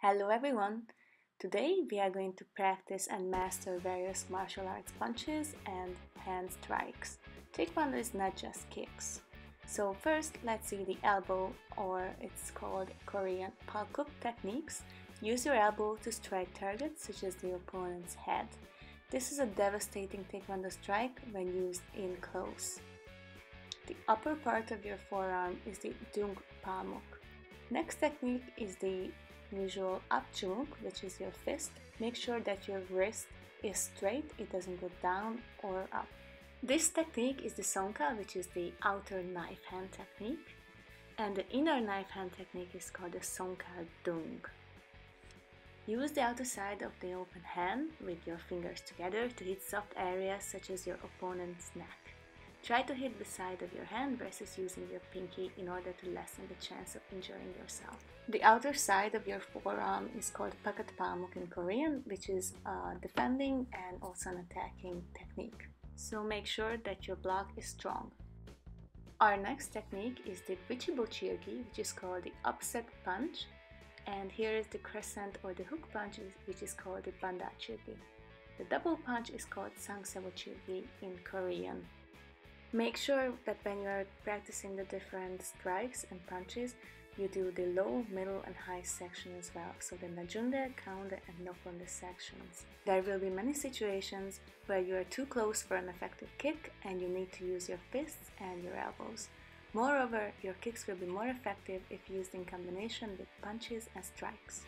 Hello everyone! Today we are going to practice and master various martial arts punches and hand strikes. Taekwondo is not just kicks. So first let's see the elbow or it's called Korean palkup techniques. Use your elbow to strike targets such as the opponent's head. This is a devastating Taekwondo strike when used in close. The upper part of your forearm is the Dung Palmok. Next technique is the usual up chumuk, which is your fist. Make sure that your wrist is straight, it doesn't go down or up. This technique is the sonkal, which is the outer knife hand technique. And the inner knife hand technique is called the sonkal dung. Use the outer side of the open hand with your fingers together to hit soft areas such as your opponent's neck. Try to hit the side of your hand versus using your pinky in order to lessen the chance of injuring yourself. The outer side of your forearm is called bakat palmok in Korean, which is a defending and also an attacking technique. So make sure that your block is strong. Our next technique is the Bichibochirgi, which is called the upset punch. And here is the crescent or the hook punch, which is called the Bandal Jirugi. The double punch is called Sangsabochirgi in Korean. Make sure that when you are practicing the different strikes and punches, you do the low, middle and high section as well, so the Najunde, Kaunde and Nopunde sections. There will be many situations where you are too close for an effective kick and you need to use your fists and your elbows. Moreover, your kicks will be more effective if used in combination with punches and strikes.